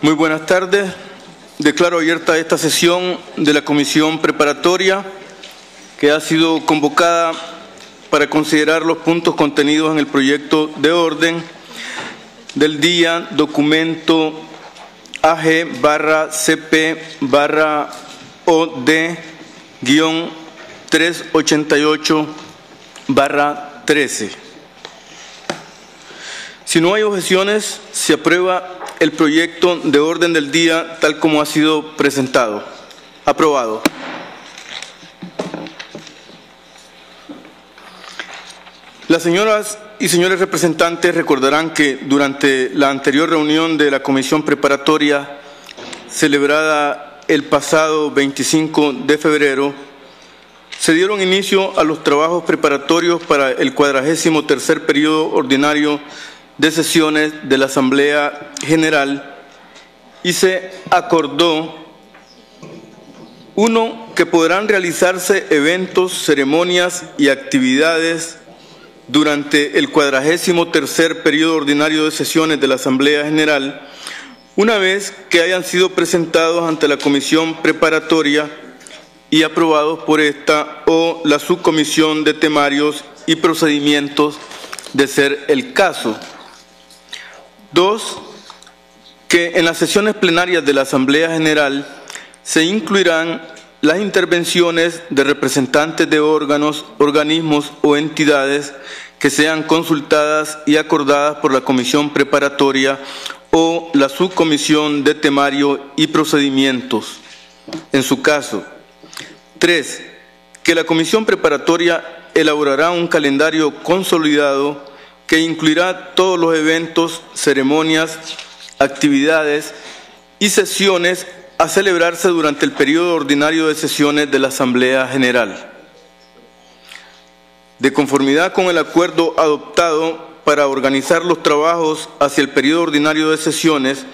Muy buenas tardes. Declaro abierta esta sesión de la comisión preparatoria que ha sido convocada para considerar los puntos contenidos en el proyecto de orden del día, documento AG barra CP barra OD guion 388 barra 13. Si no hay objeciones, se aprueba el proyecto de orden del día tal como ha sido presentado. Aprobado. Las señoras y señores representantes recordarán que durante la anterior reunión de la comisión preparatoria celebrada el pasado 25 de febrero, se dieron inicio a los trabajos preparatorios para el cuadragésimo tercer periodo ordinario de sesiones de la Asamblea General y se acordó, uno, que podrán realizarse eventos, ceremonias y actividades durante el cuadragésimo tercer periodo ordinario de sesiones de la Asamblea General, una vez que hayan sido presentados ante la comisión preparatoria y aprobados por esta o la subcomisión de temarios y procedimientos de ser el caso. Dos, que en las sesiones plenarias de la Asamblea General se incluirán las intervenciones de representantes de órganos, organismos o entidades que sean consultadas y acordadas por la comisión preparatoria o la subcomisión de temario y procedimientos, en su caso. Tres, que la comisión preparatoria elaborará un calendario consolidado que incluirá todos los eventos, ceremonias, actividades y sesiones a celebrarse durante el periodo ordinario de sesiones de la Asamblea General. De conformidad con el acuerdo adoptado para organizar los trabajos hacia el periodo ordinario de sesiones,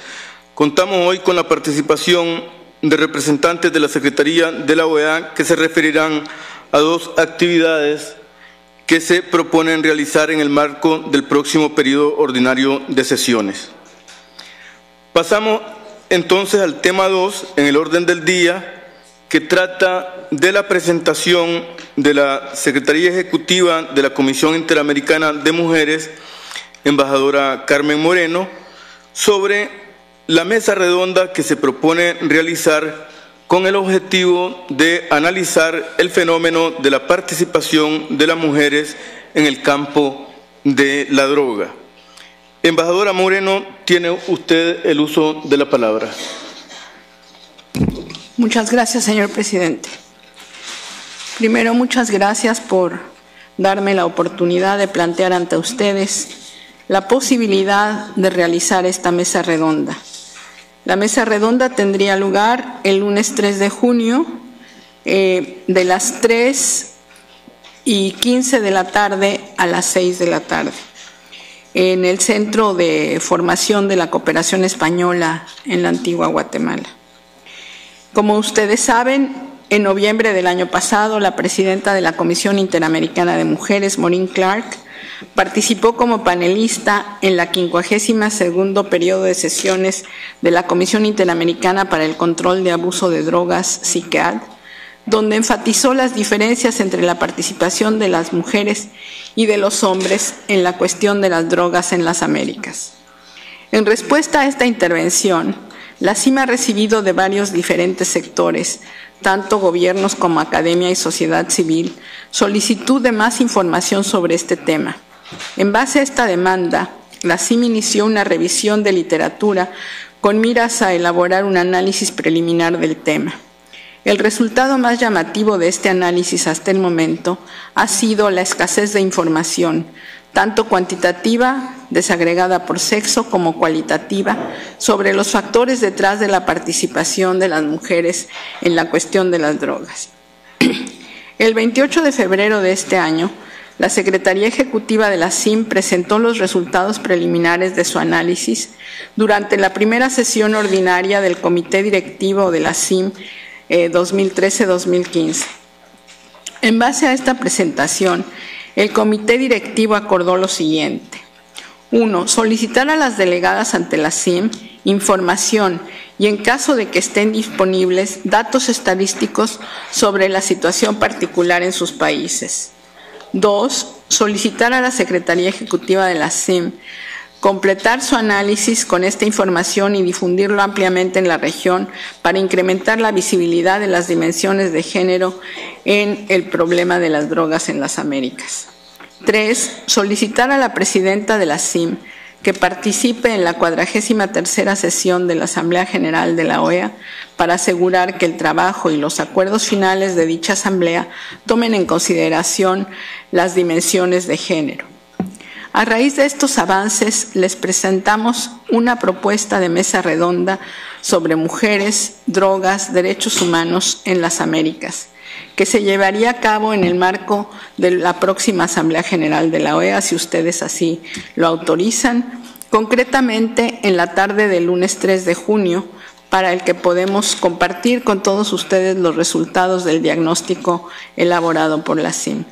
contamos hoy con la participación de representantes de la Secretaría de la OEA que se referirán a dos actividades que se proponen realizar en el marco del próximo periodo ordinario de sesiones. Pasamos entonces al tema 2 en el orden del día, que trata de la presentación de la Secretaría Ejecutiva de la Comisión Interamericana de Mujeres, embajadora Carmen Moreno, sobre la mesa redonda que se propone realizar con el objetivo de analizar el fenómeno de la participación de las mujeres en el campo de la droga. Embajadora Moreno, tiene usted el uso de la palabra. Muchas gracias, señor presidente. Primero, muchas gracias por darme la oportunidad de plantear ante ustedes la posibilidad de realizar esta mesa redonda. La mesa redonda tendría lugar el lunes 3 de junio eh, de las 3 y 15 de la tarde a las 6 de la tarde en el Centro de Formación de la Cooperación Española en la antigua Guatemala. Como ustedes saben, en noviembre del año pasado, la presidenta de la Comisión Interamericana de Mujeres, Maureen Clark, participó como panelista en la 52 segundo periodo de sesiones de la Comisión Interamericana para el Control de Abuso de Drogas, CICAD, donde enfatizó las diferencias entre la participación de las mujeres y de los hombres en la cuestión de las drogas en las Américas. En respuesta a esta intervención, la CIMA ha recibido de varios diferentes sectores, tanto gobiernos como academia y sociedad civil, solicitud de más información sobre este tema. En base a esta demanda, la CIMA inició una revisión de literatura con miras a elaborar un análisis preliminar del tema. El resultado más llamativo de este análisis hasta el momento ha sido la escasez de información, tanto cuantitativa, desagregada por sexo, como cualitativa, sobre los factores detrás de la participación de las mujeres en la cuestión de las drogas. El 28 de febrero de este año, la Secretaría Ejecutiva de la CIM presentó los resultados preliminares de su análisis durante la primera sesión ordinaria del Comité Directivo de la CIM 2013-2015. Eh, en base a esta presentación, el Comité Directivo acordó lo siguiente. Uno, Solicitar a las delegadas ante la CIM información y, en caso de que estén disponibles, datos estadísticos sobre la situación particular en sus países. Dos, solicitar a la Secretaría Ejecutiva de la CIM completar su análisis con esta información y difundirlo ampliamente en la región para incrementar la visibilidad de las dimensiones de género en el problema de las drogas en las Américas. Tres, solicitar a la presidenta de la CIM que participe en la cuadragésima tercera sesión de la Asamblea General de la OEA para asegurar que el trabajo y los acuerdos finales de dicha Asamblea tomen en consideración las dimensiones de género. A raíz de estos avances, les presentamos una propuesta de mesa redonda sobre mujeres, drogas, derechos humanos en las Américas, que se llevaría a cabo en el marco de la próxima Asamblea General de la OEA, si ustedes así lo autorizan, concretamente en la tarde del lunes 3 de junio, para el que podemos compartir con todos ustedes los resultados del diagnóstico elaborado por la CIM.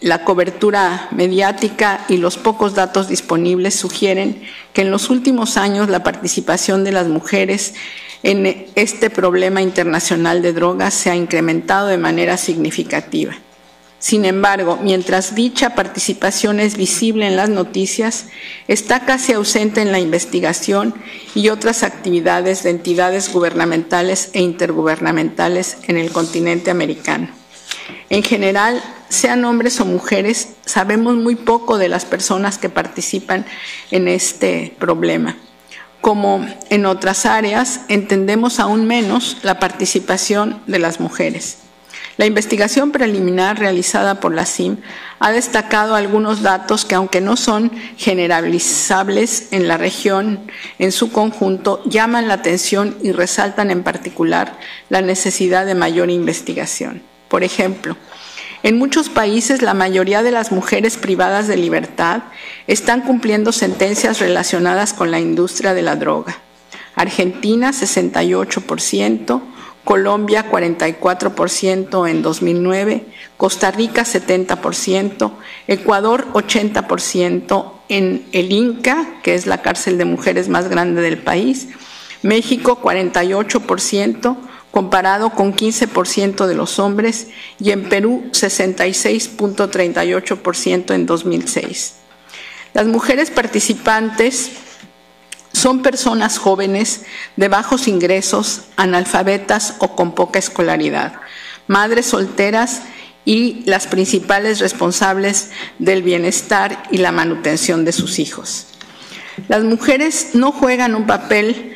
La cobertura mediática y los pocos datos disponibles sugieren que en los últimos años la participación de las mujeres en este problema internacional de drogas se ha incrementado de manera significativa. Sin embargo, mientras dicha participación es visible en las noticias, está casi ausente en la investigación y otras actividades de entidades gubernamentales e intergubernamentales en el continente americano. En general, sean hombres o mujeres, sabemos muy poco de las personas que participan en este problema. Como en otras áreas, entendemos aún menos la participación de las mujeres. La investigación preliminar realizada por la CIM ha destacado algunos datos que, aunque no son generalizables en la región en su conjunto, llaman la atención y resaltan en particular la necesidad de mayor investigación. Por ejemplo, en muchos países la mayoría de las mujeres privadas de libertad están cumpliendo sentencias relacionadas con la industria de la droga. Argentina 68%, Colombia 44% en 2009, Costa Rica 70%, Ecuador 80% en el Inca, que es la cárcel de mujeres más grande del país, México 48%, comparado con 15% de los hombres, y en Perú 66.38% en 2006. Las mujeres participantes son personas jóvenes de bajos ingresos, analfabetas o con poca escolaridad, madres solteras y las principales responsables del bienestar y la manutención de sus hijos. Las mujeres no juegan un papel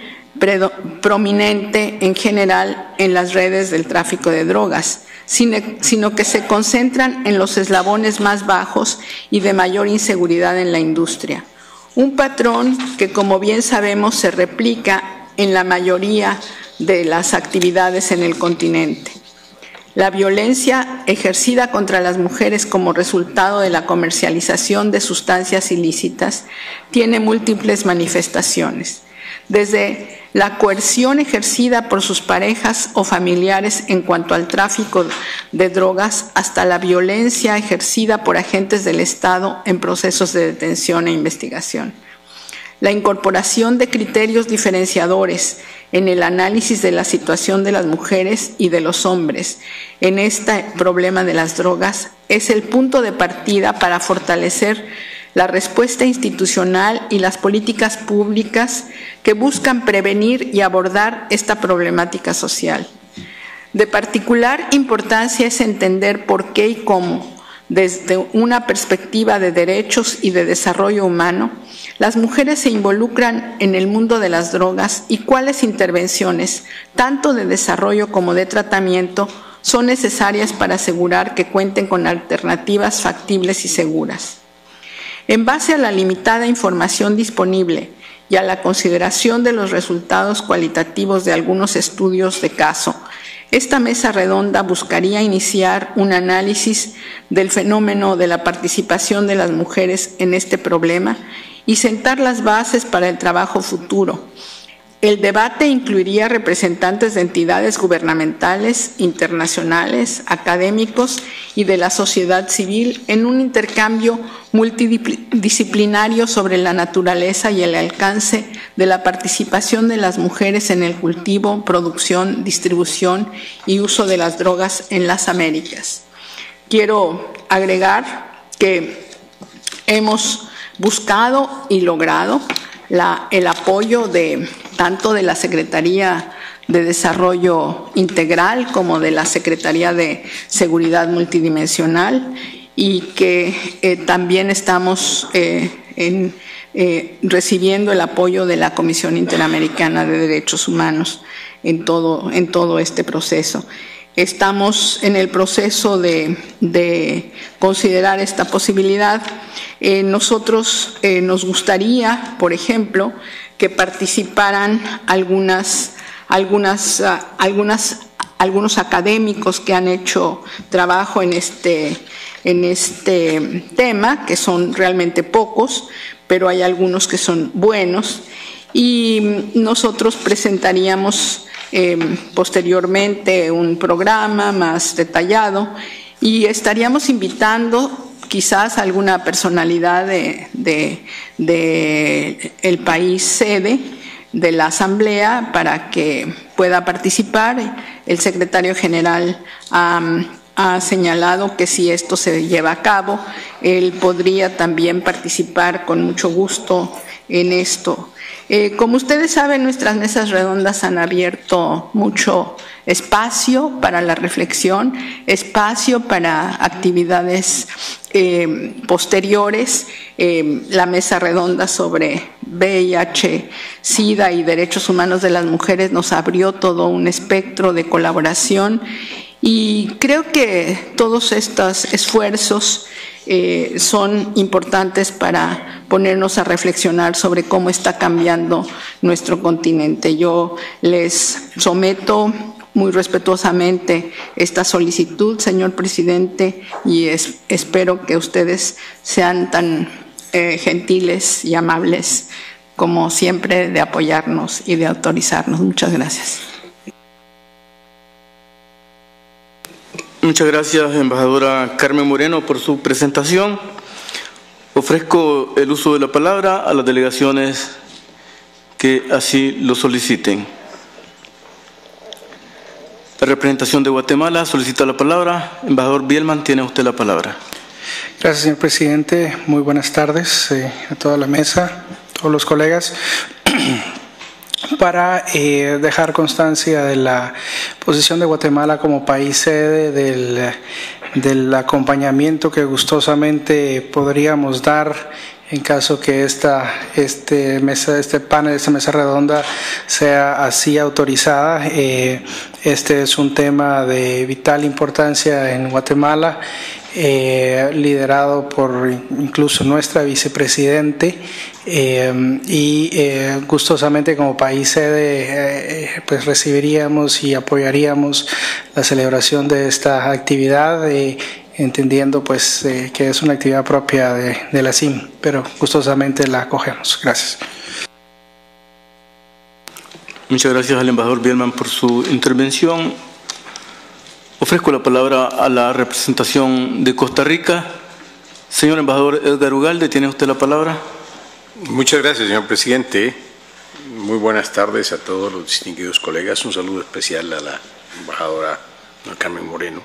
prominente en general en las redes del tráfico de drogas, sino que se concentran en los eslabones más bajos y de mayor inseguridad en la industria. Un patrón que, como bien sabemos, se replica en la mayoría de las actividades en el continente. La violencia ejercida contra las mujeres como resultado de la comercialización de sustancias ilícitas tiene múltiples manifestaciones, desde la coerción ejercida por sus parejas o familiares en cuanto al tráfico de drogas hasta la violencia ejercida por agentes del Estado en procesos de detención e investigación. La incorporación de criterios diferenciadores en el análisis de la situación de las mujeres y de los hombres en este problema de las drogas es el punto de partida para fortalecer la respuesta institucional y las políticas públicas que buscan prevenir y abordar esta problemática social. De particular importancia es entender por qué y cómo, desde una perspectiva de derechos y de desarrollo humano, las mujeres se involucran en el mundo de las drogas y cuáles intervenciones, tanto de desarrollo como de tratamiento, son necesarias para asegurar que cuenten con alternativas factibles y seguras. En base a la limitada información disponible y a la consideración de los resultados cualitativos de algunos estudios de caso, Esta mesa redonda buscaría iniciar un análisis del fenómeno de la participación de las mujeres en este problema y sentar las bases para el trabajo futuro el debate incluiría representantes de entidades gubernamentales, internacionales, académicos y de la sociedad civil en un intercambio multidisciplinario sobre la naturaleza y el alcance de la participación de las mujeres en el cultivo, producción, distribución y uso de las drogas en las Américas. Quiero agregar que hemos buscado y logrado el apoyo de tanto de la Secretaría de Desarrollo Integral como de la Secretaría de Seguridad Multidimensional y que eh, también estamos eh, eh, recibiendo el apoyo de la Comisión Interamericana de Derechos Humanos en todo, en todo este proceso. Estamos en el proceso de, considerar esta posibilidad. nosotros nos gustaría, por ejemplo, que participaran algunas, algunas, ah, algunas, algunos académicos que han hecho trabajo en este, en este tema, que son realmente pocos, pero hay algunos que son buenos. Y nosotros presentaríamos em, posteriormente un programa más detallado y estaríamos invitando quizás alguna personalidad de, el país sede de la Asamblea para que pueda participar. El secretario general ha señalado que si esto se lleva a cabo, él podría también participar con mucho gusto en esto. Eh, como ustedes saben, nuestras mesas redondas han abierto mucho espacio para la reflexión, espacio para actividades eh, posteriores. Eh, la mesa redonda sobre VIH, SIDA y derechos humanos de las mujeres nos abrió todo un espectro de colaboración y creo que todos estos esfuerzos eh, son importantes para ponernos a reflexionar sobre cómo está cambiando nuestro continente. Yo les someto muy respetuosamente esta solicitud, señor presidente, y espero que ustedes sean tan eh, gentiles y amables como siempre de apoyarnos y de autorizarnos. Muchas gracias. Muchas gracias, embajadora Carmen Moreno, por su presentación. Ofrezco el uso de la palabra a las delegaciones que así lo soliciten. La representación de Guatemala solicita la palabra. Embajador Bielman, tiene usted la palabra. Gracias, señor presidente. Muy buenas tardes eh, a toda la mesa, a todos los colegas. Para eh, dejar constancia de la posición de Guatemala como país sede del, acompañamiento que gustosamente podríamos dar en caso que esta este mesa este panel esta mesa redonda sea así autorizada. Eh, este es un tema de vital importancia en Guatemala eh, liderado por incluso nuestra vicepresidente eh, y gustosamente como país sede pues recibiríamos y apoyaríamos la celebración de esta actividad entendiendo pues eh, que es una actividad propia de, la CIM, pero gustosamente la acogemos. Gracias. Muchas gracias al embajador Bielman por su intervención. Ofrezco la palabra a la representación de Costa Rica. Señor embajador Edgar Ugalde, ¿tiene usted la palabra? Muchas gracias, señor presidente. Muy buenas tardes a todos los distinguidos colegas. Un saludo especial a la embajadora Carmen Moreno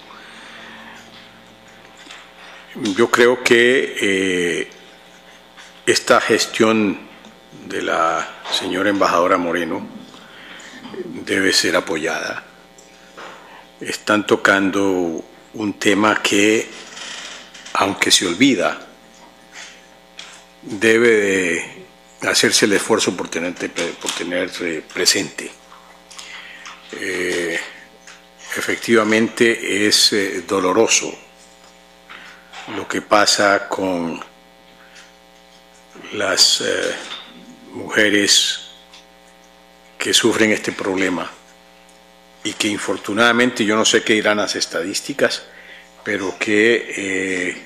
yo creo que eh, esta gestión de la señora embajadora Moreno debe ser apoyada. Están tocando un tema que, aunque se olvida, debe hacerse el esfuerzo por tener, por tener presente. Eh, efectivamente es eh, doloroso lo que pasa con las eh, mujeres que sufren este problema y que infortunadamente yo no sé qué dirán las estadísticas, pero que eh,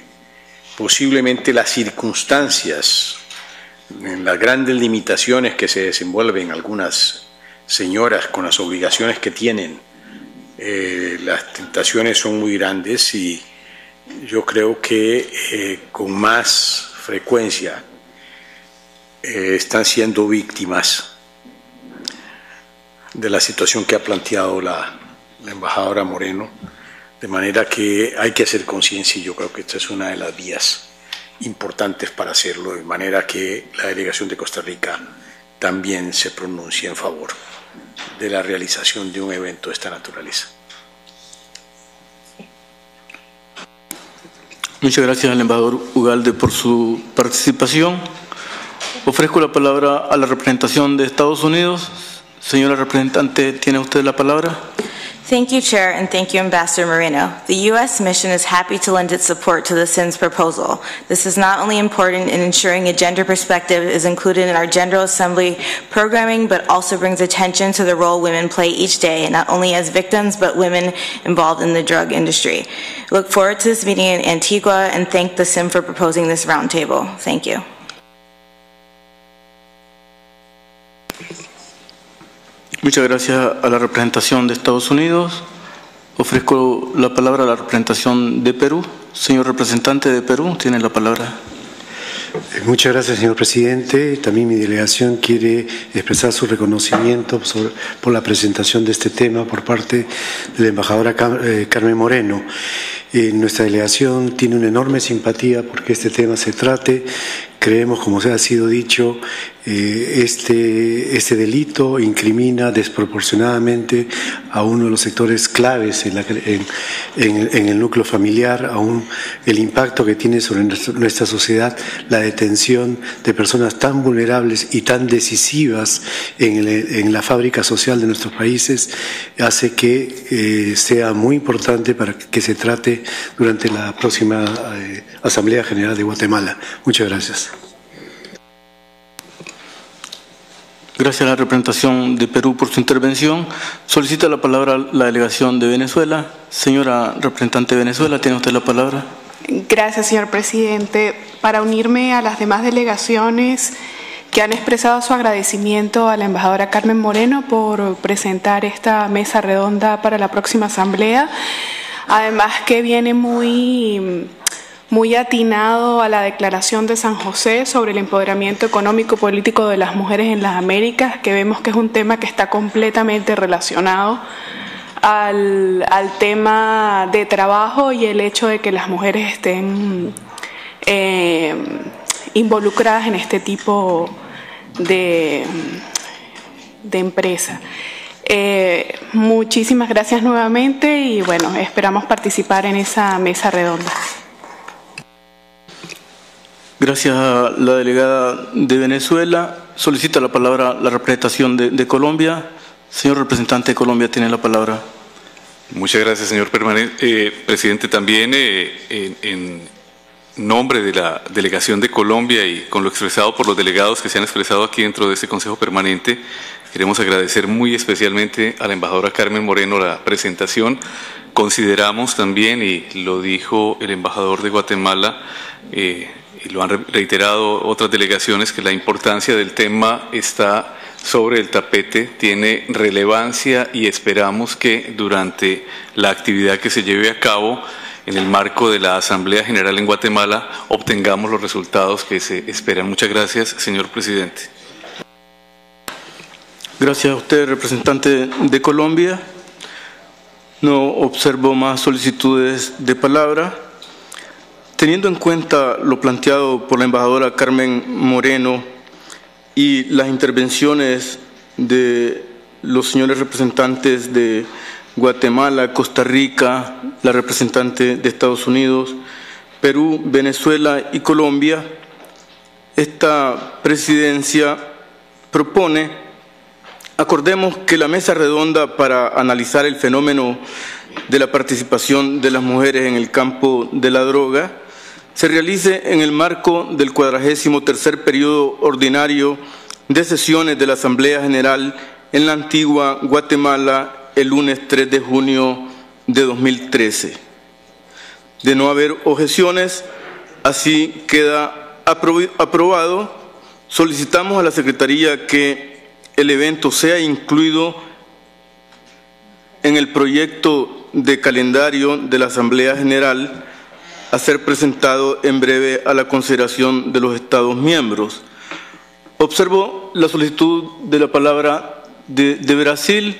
posiblemente las circunstancias, las grandes limitaciones que se desenvuelven algunas señoras con las obligaciones que tienen, eh, las tentaciones son muy grandes y yo creo que eh, con más frecuencia están siendo víctimas de la situación que ha planteado la, embajadora Moreno, de manera que hay que hacer conciencia y yo creo que esta es una de las vías importantes para hacerlo, de manera que la delegación de Costa Rica también se pronuncie en favor de la realización de un evento de esta naturaleza. Muchas gracias al embajador Ugalde por su participación. Ofrezco la palabra a la representación de Estados Unidos. Señora representante, ¿tiene usted la palabra? Thank you, Chair, and thank you, Ambassador Moreno. The U.S. mission is happy to lend its support to the SINS proposal. This is not only important in ensuring a gender perspective is included in our General Assembly programming, but also brings attention to the role women play each day, not only as victims, but women involved in the drug industry. Look forward to this meeting in Antigua and thank the SIM for proposing this roundtable. Thank you. Muchas gracias a la representación de Estados Unidos. Ofrezco la palabra a la representación de Perú. Señor representante de Perú, tiene la palabra. Eh, muchas gracias, señor presidente. También mi delegación quiere expresar su reconocimiento por la presentación de este tema por parte de la embajadora eh, Carmen Moreno. Eh, nuestra delegación tiene una enorme simpatía porque este tema se trate. Creemos, como se ha sido dicho, eh, este, este delito incrimina desproporcionadamente a uno de los sectores claves en, el núcleo familiar, aún el impacto que tiene sobre nuestra sociedad la detención de personas tan vulnerables y tan decisivas en, la fábrica social de nuestros países, hace que eh, sea muy importante para que se trate durante la próxima eh, Asamblea General de Guatemala. Muchas gracias. Gracias a la representación de Perú por su intervención. Solicita la palabra la delegación de Venezuela. Señora representante de Venezuela, tiene usted la palabra. Gracias, señor presidente. Para unirme a las demás delegaciones que han expresado su agradecimiento a la embajadora Carmen Moreno por presentar esta mesa redonda para la próxima asamblea. Además que viene muy muy atinado a la Declaración de San José sobre el empoderamiento económico y político de las mujeres en las Américas, que vemos que es un tema que está completamente relacionado al, tema de trabajo y el hecho de que las mujeres estén eh, involucradas en este tipo de, de empresa. Eh, muchísimas gracias nuevamente y bueno, esperamos participar en esa mesa redonda. Gracias a la delegada de Venezuela. Solicita la palabra la representación de, Colombia. Señor representante de Colombia, tiene la palabra. Muchas gracias, señor eh, presidente. También eh, en, nombre de la delegación de Colombia y con lo expresado por los delegados que se han expresado aquí dentro de este Consejo Permanente, queremos agradecer muy especialmente a la embajadora Carmen Moreno la presentación. Consideramos también, y lo dijo el embajador de Guatemala, eh, y lo han reiterado otras delegaciones, que la importancia del tema está sobre el tapete, tiene relevancia y esperamos que durante la actividad que se lleve a cabo en el marco de la Asamblea General en Guatemala obtengamos los resultados que se esperan. Muchas gracias, señor presidente. Gracias a usted, representante de Colombia. No observo más solicitudes de palabra. Teniendo en cuenta lo planteado por la embajadora Carmen Moreno y las intervenciones de los señores representantes de Guatemala, Costa Rica, la representante de Estados Unidos, Perú, Venezuela y Colombia, esta presidencia propone, acordemos que la mesa redonda para analizar el fenómeno de la participación de las mujeres en el campo de la droga se realice en el marco del cuadragésimo tercer periodo ordinario de sesiones de la Asamblea General en la antigua Guatemala el lunes 3 de junio de 2013. De no haber objeciones, así queda aprobado. Solicitamos a la Secretaría que el evento sea incluido en el proyecto de calendario de la Asamblea General a ser presentado en breve a la consideración de los Estados miembros. Observo la solicitud de la palabra de, de Brasil.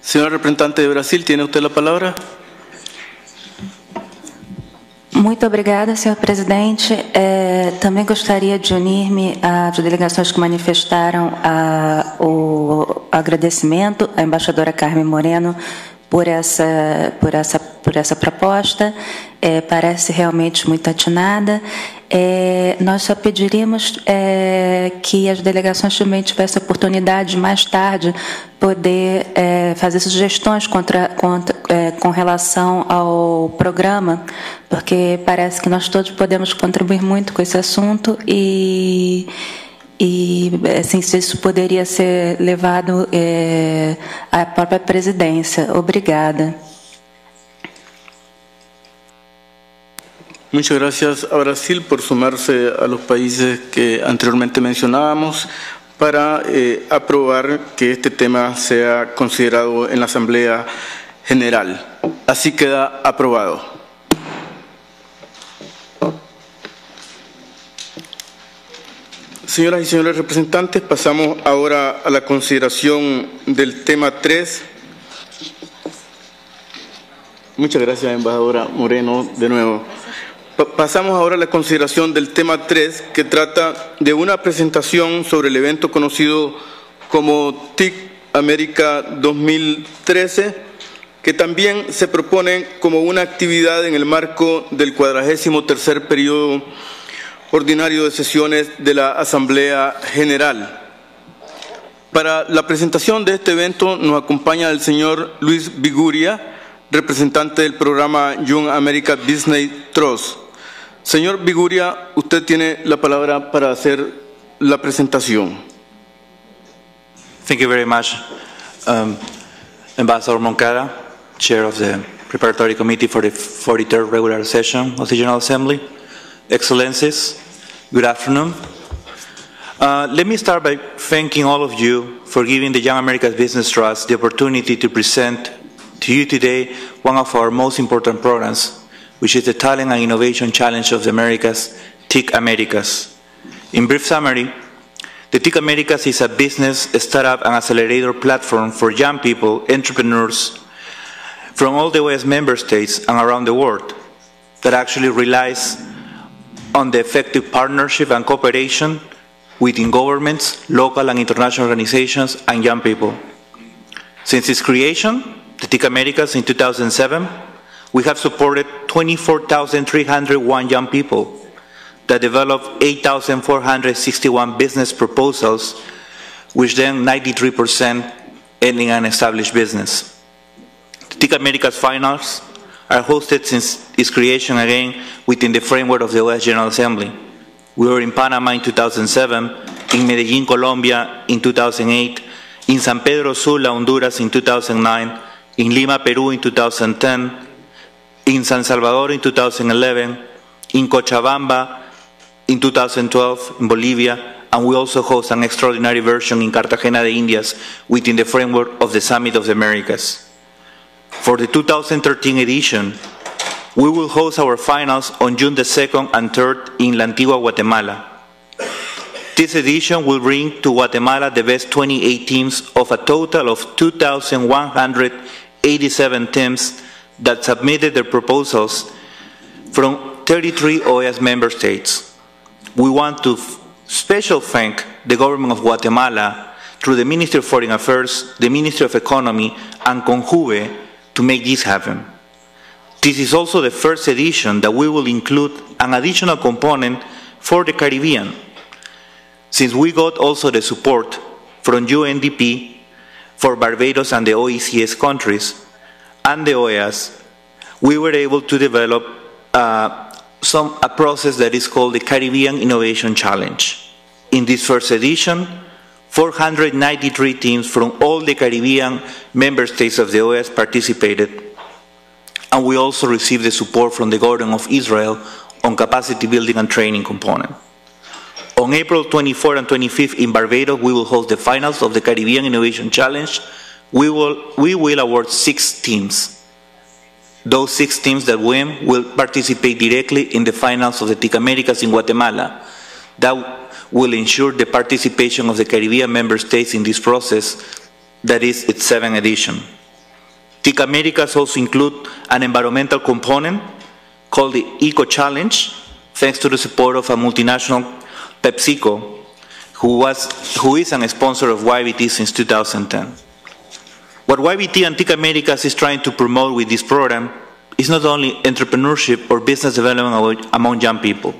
Señora representante de Brasil, ¿tiene usted la palabra? Muito obrigada, senhor presidente. É, também gostaria de unir-me às delegações que manifestaram a, o agradecimento à embaixadora Carmen Moreno por essa, por essa, por essa proposta. É, parece realmente muito atinada. É, nós só pediríamos é, que as delegações também tivessem a oportunidade de mais tarde poder é, fazer sugestões contra, contra, é, com relação ao programa, porque parece que nós todos podemos contribuir muito com esse assunto e e assim, isso poderia ser levado é, à própria presidência. Obrigada. Muchas gracias a Brasil por sumarse a los países que anteriormente mencionábamos para eh, aprobar que este tema sea considerado en la Asamblea General. Así queda aprobado. Señoras y señores representantes, pasamos ahora a la consideración del tema 3. Muchas gracias, embajadora Moreno, de nuevo. Pasamos ahora a la consideración del tema 3, que trata de una presentación sobre el evento conocido como TIC América 2013, que también se propone como una actividad en el marco del cuadragésimo tercer periodo ordinario de sesiones de la Asamblea General. Para la presentación de este evento nos acompaña el señor Luis Biguria, representante del programa Young America Business Trust. Señor Biguria, usted tiene la palabra para hacer la presentación. Thank you very much, um, Ambassador Moncada, Chair of the Preparatory Committee for the 43rd Regular Session of the General Assembly. Excellencies, good afternoon. Uh, let me start by thanking all of you for giving the Young Americas Business Trust the opportunity to present to you today one of our most important programs, which is the Talent and Innovation Challenge of the Americas, TIC Americas. In brief summary, the TIC Americas is a business, startup, and accelerator platform for young people, entrepreneurs from all the US member states and around the world that actually relies on the effective partnership and cooperation within governments, local and international organizations, and young people. Since its creation, the TIC Americas in 2007, we have supported 24,301 young people that developed 8,461 business proposals, which then 93% ending an established business. TIC Americas finals are hosted since its creation again within the framework of the U.S. General Assembly. We were in Panama in 2007, in Medellin, Colombia in 2008, in San Pedro Sula, Honduras in 2009, in Lima, Peru in 2010, in San Salvador in 2011, in Cochabamba in 2012, in Bolivia, and we also host an extraordinary version in Cartagena de Indias within the framework of the Summit of the Americas. For the 2013 edition, we will host our finals on June the 2nd and 3rd in La Antigua, Guatemala. This edition will bring to Guatemala the best 28 teams of a total of 2,187 teams that submitted their proposals from 33 OAS member states. We want to special thank the government of Guatemala through the Ministry of Foreign Affairs, the Ministry of Economy, and Conjuve to make this happen. This is also the first edition that we will include an additional component for the Caribbean, since we got also the support from UNDP for Barbados and the OECS countries and the OAS, we were able to develop uh, some, a process that is called the Caribbean Innovation Challenge. In this first edition, 493 teams from all the Caribbean member states of the OAS participated, and we also received the support from the government of Israel on capacity building and training component. On April 24 and 25 in Barbados, we will host the finals of the Caribbean Innovation Challenge. We will, we will award six teams. Those six teams that win will participate directly in the finals of the TIC Americas in Guatemala. That will ensure the participation of the Caribbean member states in this process, that is its seventh edition. TIC Americas also include an environmental component called the Eco Challenge, thanks to the support of a multinational PepsiCo, who, was, who is a sponsor of YBT since 2010. What YBT TIC Americas is trying to promote with this program is not only entrepreneurship or business development among young people.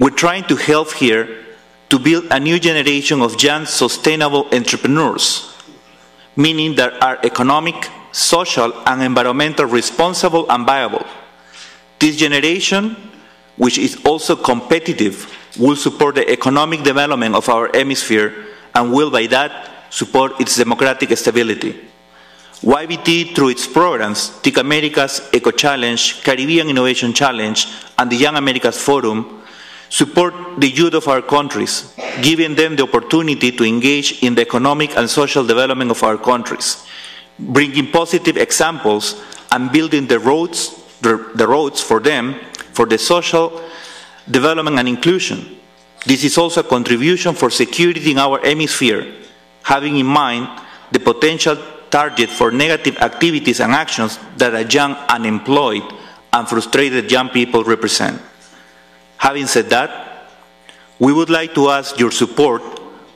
We're trying to help here to build a new generation of young sustainable entrepreneurs, meaning that are economic, social, and environmental responsible and viable. This generation, which is also competitive, will support the economic development of our hemisphere and will, by that, support its democratic stability. YBT, through its programs, TIC Americas Eco Challenge, Caribbean Innovation Challenge, and the Young Americas Forum, support the youth of our countries, giving them the opportunity to engage in the economic and social development of our countries, bringing positive examples and building the roads, the, the roads for them for the social development and inclusion. This is also a contribution for security in our hemisphere, having in mind the potential target for negative activities and actions that a young unemployed and frustrated young people represent. Having said that, we would like to ask your support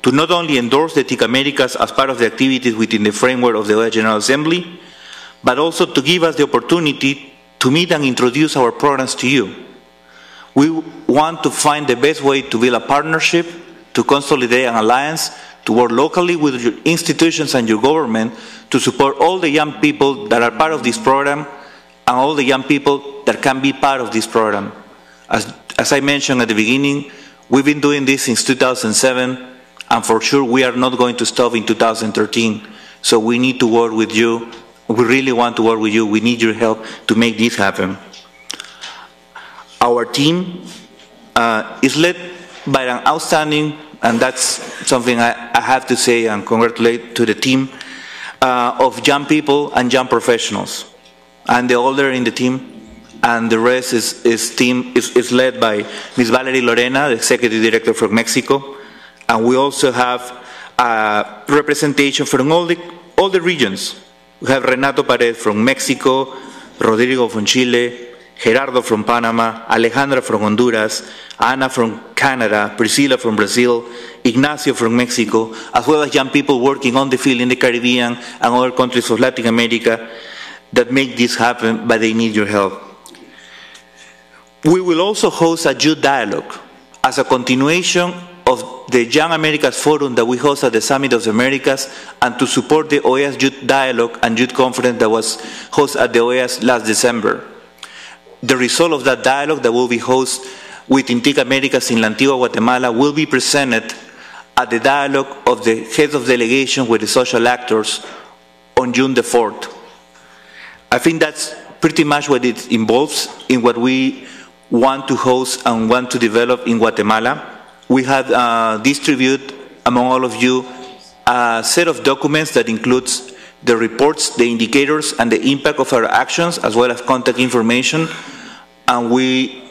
to not only endorse the TIC Americas as part of the activities within the framework of the General Assembly, but also to give us the opportunity to meet and introduce our programs to you. We want to find the best way to build a partnership, to consolidate an alliance, to work locally with your institutions and your government to support all the young people that are part of this program and all the young people that can be part of this program. As, as I mentioned at the beginning, we've been doing this since 2007, and for sure we are not going to stop in 2013. So we need to work with you. We really want to work with you. We need your help to make this happen. Our team uh, is led by an outstanding, and that's something I, I have to say and congratulate to the team, uh, of young people and young professionals. And the older in the team, and the rest is, is team is, is led by Ms. Valerie Lorena, the executive director from Mexico, and we also have uh, representation from all the all the regions. We have Renato Pared from Mexico, Rodrigo from Chile, Gerardo from Panama, Alejandra from Honduras, Ana from Canada, Priscilla from Brazil, Ignacio from Mexico, as well as young people working on the field in the Caribbean and other countries of Latin America that make this happen, but they need your help. We will also host a youth dialogue as a continuation of the Young Americas Forum that we host at the Summit of the Americas and to support the OAS Youth Dialogue and Youth Conference that was hosted at the OAS last December. The result of that dialogue that will be hosted with Intic Americas in Antigua, Guatemala will be presented at the dialogue of the heads of delegation with the social actors on June the 4th. I think that's pretty much what it involves in what we want to host and want to develop in Guatemala. We have uh, distributed among all of you a set of documents that includes the reports, the indicators, and the impact of our actions, as well as contact information. And we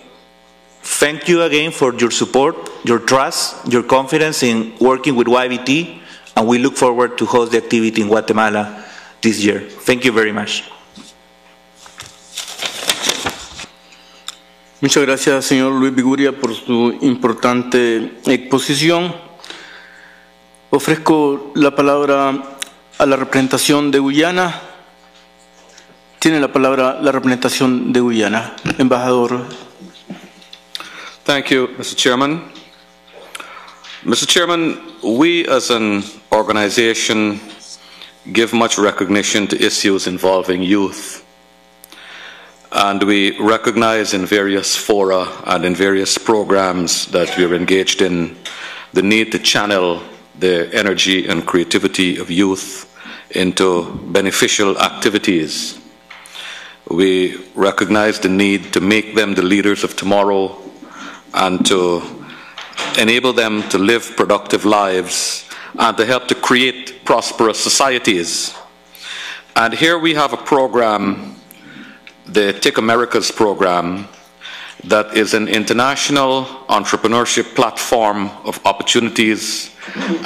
thank you again for your support, your trust, your confidence in working with YBT, and we look forward to host the activity in Guatemala this year. Thank you very much. Muchas gracias, señor Luis Viguria, por su importante exposición. Ofrezco la palabra a la representación de Guyana. Tiene la palabra la representación de Guyana, embajador. Thank you, Mr. Chairman. Mr. Chairman, we as an organization give much recognition to issues involving youth. And we recognize in various fora and in various programs that we are engaged in the need to channel the energy and creativity of youth into beneficial activities. We recognize the need to make them the leaders of tomorrow and to enable them to live productive lives and to help to create prosperous societies. And here we have a program, the Take Americas program, that is an international entrepreneurship platform of opportunities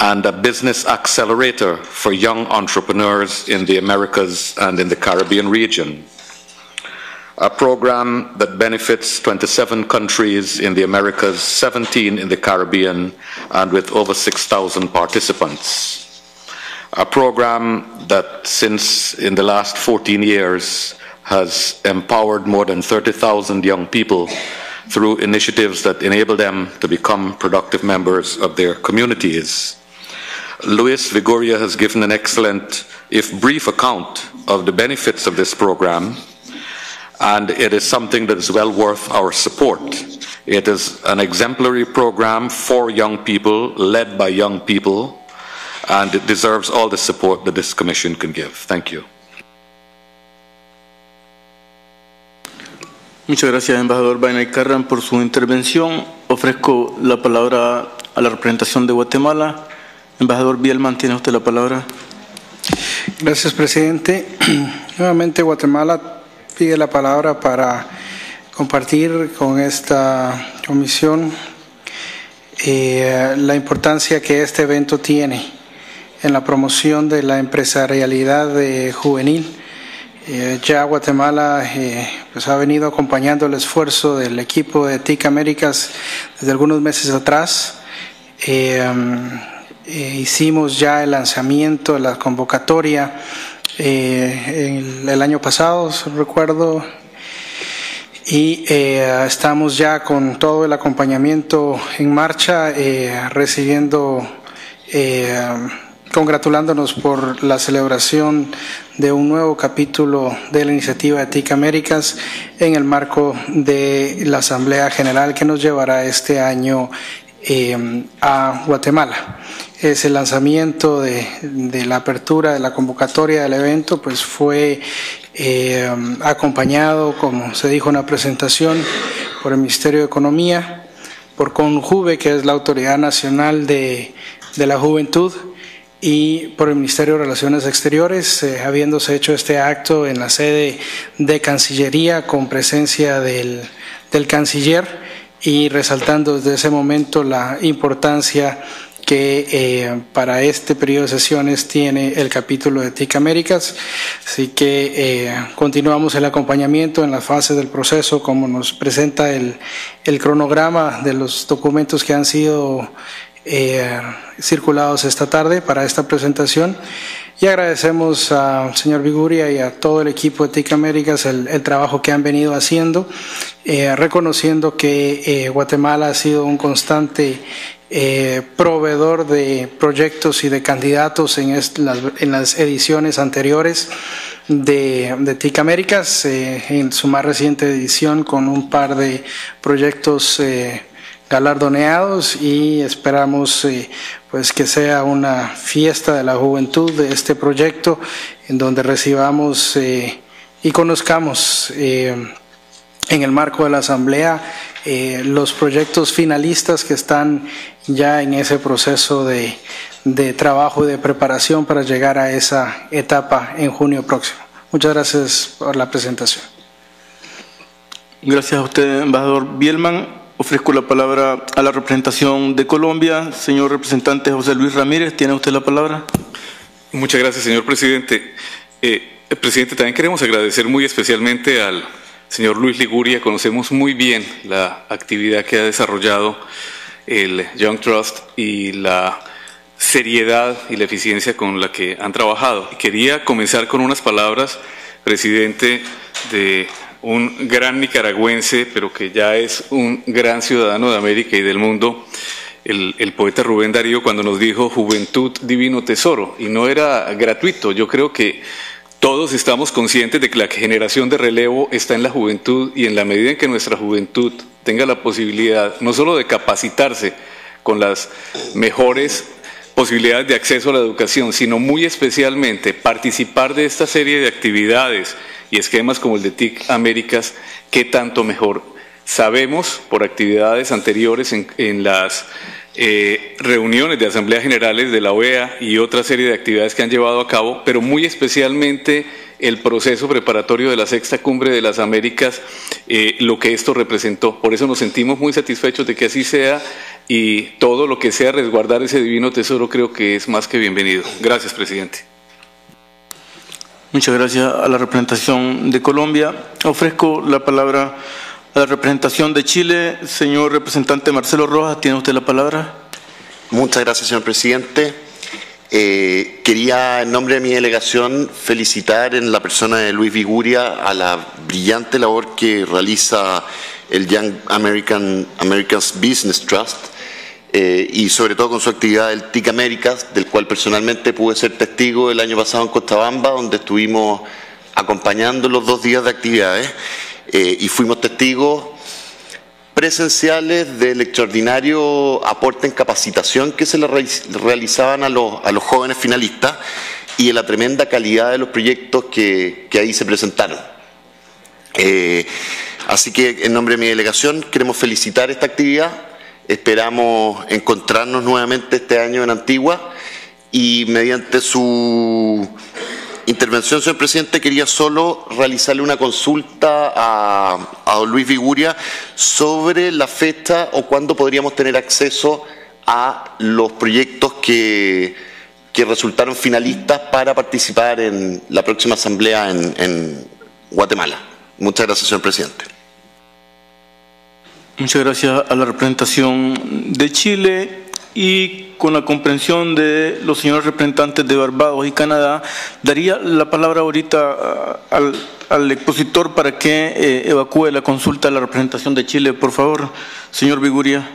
and a business accelerator for young entrepreneurs in the Americas and in the Caribbean region. A program that benefits 27 countries in the Americas, 17 in the Caribbean, and with over 6,000 participants. A program that, since in the last 14 years, has empowered more than 30,000 young people through initiatives that enable them to become productive members of their communities. Luis Viguria has given an excellent, if brief, account of the benefits of this program, and it is something that is well worth our support. It is an exemplary program for young people, led by young people, and it deserves all the support that this Commission can give. Thank you. Muchas gracias, embajador Bainay Carran, por su intervención. Ofrezco la palabra a la representación de Guatemala. Embajador Bielman, tiene usted la palabra. Gracias, presidente. Nuevamente, Guatemala pide la palabra para compartir con esta comisión eh, la importancia que este evento tiene en la promoción de la empresarialidad eh, juvenil. Eh, ya Guatemala pues ha venido acompañando el esfuerzo del equipo de TIC Américas desde algunos meses atrás. hicimos ya el lanzamiento la convocatoria el, el, año pasado, recuerdo, y estamos ya con todo el acompañamiento en marcha, recibiendo congratulándonos por la celebración de un nuevo capítulo de la iniciativa TIC Américas en el marco de la Asamblea General que nos llevará este año eh, a Guatemala. Ese lanzamiento de, la apertura de la convocatoria del evento pues fue eh, acompañado, como se dijo en la presentación, por el Ministerio de Economía, por CONJUVE, que es la Autoridad Nacional de, de la Juventud, y por el Ministerio de Relaciones Exteriores, eh, habiéndose hecho este acto en la sede de Cancillería con presencia del, del canciller y resaltando desde ese momento la importancia que eh, para este periodo de sesiones tiene el capítulo de TIC Américas. Así que eh, continuamos el acompañamiento en las fases del proceso, como nos presenta el, el cronograma de los documentos que han sido eh, circulados esta tarde para esta presentación. Y agradecemos al señor Viguria y a todo el equipo de TIC Américas el, el trabajo que han venido haciendo, eh, reconociendo que eh, Guatemala ha sido un constante eh, proveedor de proyectos y de candidatos en, las, ediciones anteriores de, de TIC Américas, eh, en su más reciente edición con un par de proyectos eh, galardoneados y esperamos pues que sea una fiesta de la juventud de este proyecto en donde recibamos y conozcamos en el marco de la asamblea los proyectos finalistas que están ya en ese proceso de, de trabajo y de preparación para llegar a esa etapa en junio próximo. Muchas gracias por la presentación. Gracias a usted, embajador Bielman. Ofrezco la palabra a la representación de Colombia. Señor representante José Luis Ramírez, ¿tiene usted la palabra? Muchas gracias, señor presidente. Eh, presidente, también queremos agradecer muy especialmente al señor Luis Liguria. Conocemos muy bien la actividad que ha desarrollado el Young Trust y la seriedad y la eficiencia con la que han trabajado. Quería comenzar con unas palabras, presidente, de un gran nicaragüense, pero que ya es un gran ciudadano de América y del mundo, el, poeta Rubén Darío, cuando nos dijo juventud, divino tesoro, y no era gratuito. Yo creo que todos estamos conscientes de que la generación de relevo está en la juventud y en la medida en que nuestra juventud tenga la posibilidad no solo de capacitarse con las mejores posibilidades de acceso a la educación, sino muy especialmente participar de esta serie de actividades y esquemas como el de TIC Américas, qué tanto mejor. Sabemos por actividades anteriores en, en las eh, reuniones de asambleas generales de la OEA y otra serie de actividades que han llevado a cabo, pero muy especialmente el proceso preparatorio de la sexta cumbre de las Américas, eh, lo que esto representó. Por eso nos sentimos muy satisfechos de que así sea y todo lo que sea resguardar ese divino tesoro creo que es más que bienvenido. Gracias, presidente. Muchas gracias a la representación de Colombia. Ofrezco la palabra a la representación de Chile. Señor representante Marcelo Rojas, tiene usted la palabra. Muchas gracias, señor presidente. Eh, quería, en nombre de mi delegación, felicitar en la persona de Luis Viguria a la brillante labor que realiza el Young American, Americans Business Trust eh, y sobre todo con su actividad del TIC Américas, del cual personalmente pude ser testigo el año pasado en Costabamba, donde estuvimos acompañando los dos días de actividades eh, y fuimos testigos presenciales del extraordinario aporte en capacitación que se le realizaban a los, a los, jóvenes finalistas y de la tremenda calidad de los proyectos que, que ahí se presentaron. Eh, así que en nombre de mi delegación queremos felicitar esta actividad, esperamos encontrarnos nuevamente este año en Antigua y mediante su intervención, señor presidente, quería solo realizarle una consulta a, don Luis Viguria sobre la fecha o cuándo podríamos tener acceso a los proyectos que, resultaron finalistas para participar en la próxima asamblea en, en Guatemala. Muchas gracias, señor presidente. Muchas gracias a la representación de Chile y con la comprensión de los señores representantes de Barbados y Canadá, daría la palabra ahorita uh, al, expositor para que eh, evacúe la consulta a la representación de Chile. Por favor, señor Viguria,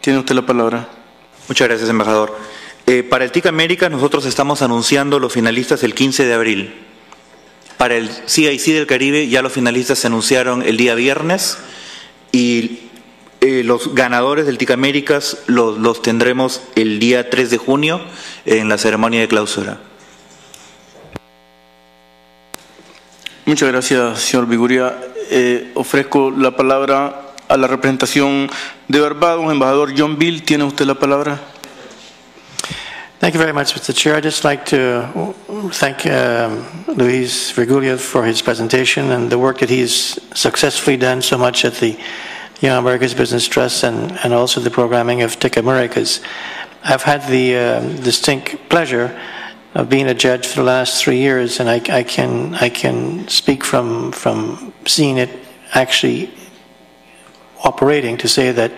tiene usted la palabra. Muchas gracias, embajador. Eh, para el TIC América nosotros estamos anunciando los finalistas el 15 de abril. Para el CIC del Caribe ya los finalistas se anunciaron el día viernes y eh, los ganadores del TIC Américas los, los, tendremos el día 3 de junio en la ceremonia de clausura. Muchas gracias, señor Viguria. Eh, ofrezco la palabra a la representación de Barbados. Embajador John Bill, ¿tiene usted la palabra? Thank you very much, Mr. Chair. I'd just like to thank um, Luis Virgulia for his presentation and the work that he's successfully done so much at the Young America's Business Trust and, and also the programming of TIC Americas. I've had the uh, distinct pleasure of being a judge for the last three years, and I, I, can I can speak from from seeing it actually operating to say that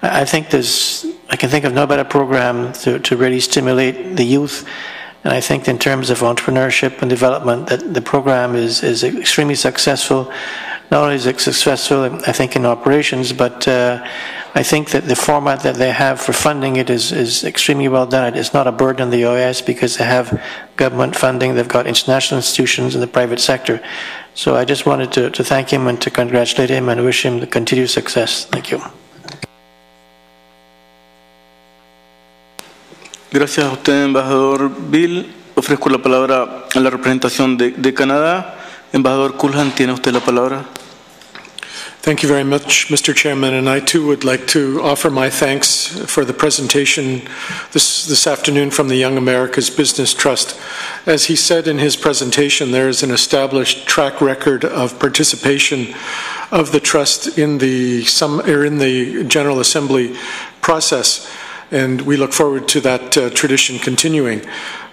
I think there's I can think of no better program to, to really stimulate the youth. And I think in terms of entrepreneurship and development, that the program is, is extremely successful not only is it successful, I think, in operations, but uh, I think that the format that they have for funding it is, is extremely well done. It's not a burden on the OAS because they have government funding, they've got international institutions in the private sector. So I just wanted to, to thank him and to congratulate him and wish him the continued success. Thank you. Gracias a usted, embajador Bill. Ofrezco la palabra a la representación de, de Canadá. Embajador Culhan, tiene usted la palabra. Thank you very much, Mr. Chairman, and I too would like to offer my thanks for the presentation this, this afternoon from the Young Americas Business Trust. As he said in his presentation, there is an established track record of participation of the trust in the, some, or in the General Assembly process, and we look forward to that uh, tradition continuing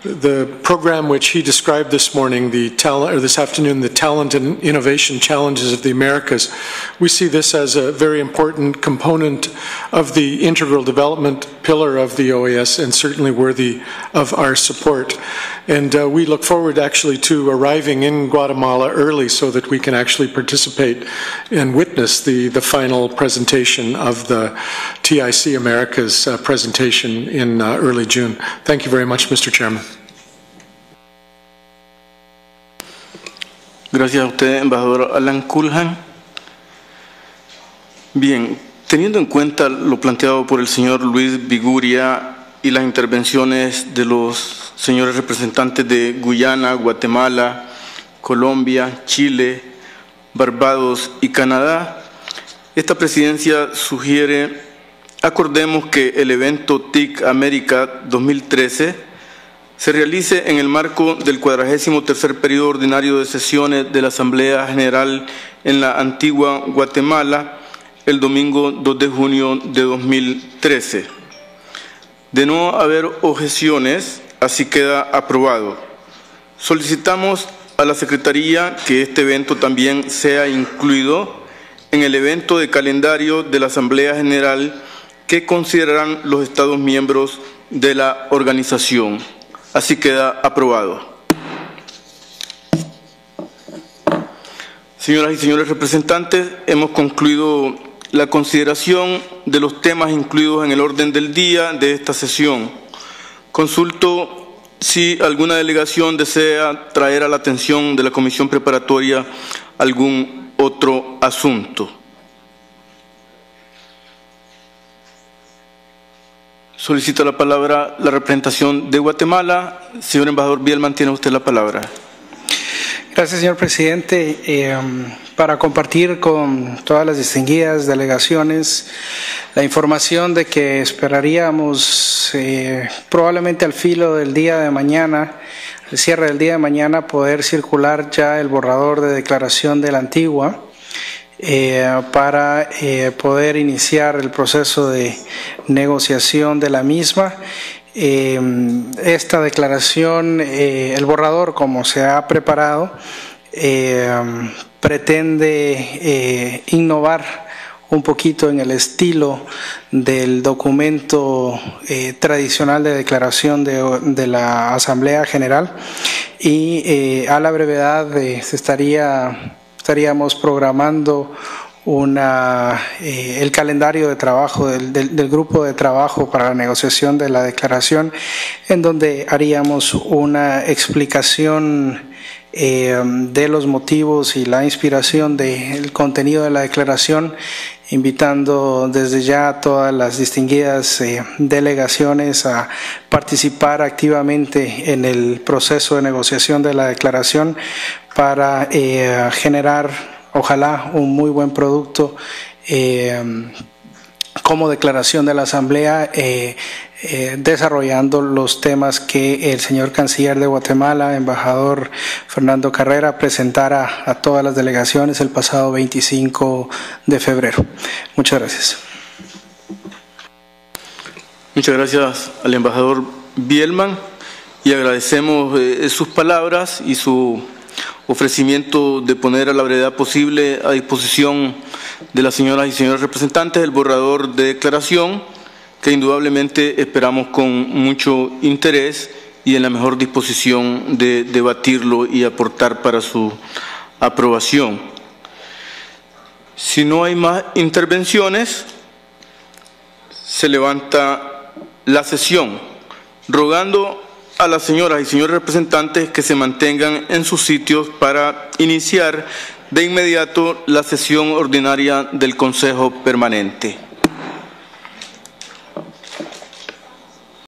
the program which he described this morning, the talent, or this afternoon, the talent and innovation challenges of the Americas, we see this as a very important component of the integral development pillar of the OAS and certainly worthy of our support. And uh, we look forward actually to arriving in Guatemala early so that we can actually participate and witness the, the final presentation of the TIC Americas uh, presentation in uh, early June. Thank you very much, Mr. Chairman. Gracias a usted, embajador Alan Culhan. Bien, teniendo en cuenta lo planteado por el señor Luis Viguria, y las intervenciones de los señores representantes de Guyana, Guatemala, Colombia, Chile, Barbados y Canadá, esta presidencia sugiere, acordemos que el evento TIC América 2013 se realice en el marco del cuadragésimo tercer periodo ordinario de sesiones de la Asamblea General en la antigua Guatemala el domingo 2 de junio de 2013. De no haber objeciones, así queda aprobado. Solicitamos a la Secretaría que este evento también sea incluido en el evento de calendario de la Asamblea General que considerarán los Estados miembros de la organización. Así queda aprobado. Señoras y señores representantes, hemos concluido la consideración de los temas incluidos en el orden del día de esta sesión. Consulto si alguna delegación desea traer a la atención de la Comisión Preparatoria algún otro asunto. Solicito la palabra la representación de Guatemala. Señor embajador Bielman, tiene usted la palabra. Gracias, señor presidente. Eh, para compartir con todas las distinguidas delegaciones la información de que esperaríamos eh, probablemente al filo del día de mañana, el cierre del día de mañana, poder circular ya el borrador de declaración de la antigua. Eh, para poder iniciar el proceso de negociación de la misma eh, esta declaración, eh, el borrador como se ha preparado, eh, pretende innovar un poquito en el estilo del documento tradicional de declaración de, la Asamblea General. Y a la brevedad se estaría, estaríamos programando una, eh, el calendario de trabajo del, del, grupo de trabajo para la negociación de la declaración, en donde haríamos una explicación eh, de los motivos y la inspiración del contenido de la declaración, invitando desde ya a todas las distinguidas eh, delegaciones a participar activamente en el proceso de negociación de la declaración para generar ojalá un muy buen producto eh, como declaración de la Asamblea, eh, eh, desarrollando los temas que el señor canciller de Guatemala, embajador Fernando Carrera, presentara a todas las delegaciones el pasado 25 de febrero. Muchas gracias. Muchas gracias al embajador Bielman y agradecemos sus palabras y su ofrecimiento de poner a la brevedad posible a disposición de las señoras y señores representantes el borrador de declaración que indudablemente esperamos con mucho interés y en la mejor disposición de debatirlo y aportar para su aprobación. Si no hay más intervenciones, se levanta la sesión, rogando a las señoras y señores representantes que se mantengan en sus sitios para iniciar de inmediato la sesión ordinaria del Consejo Permanente.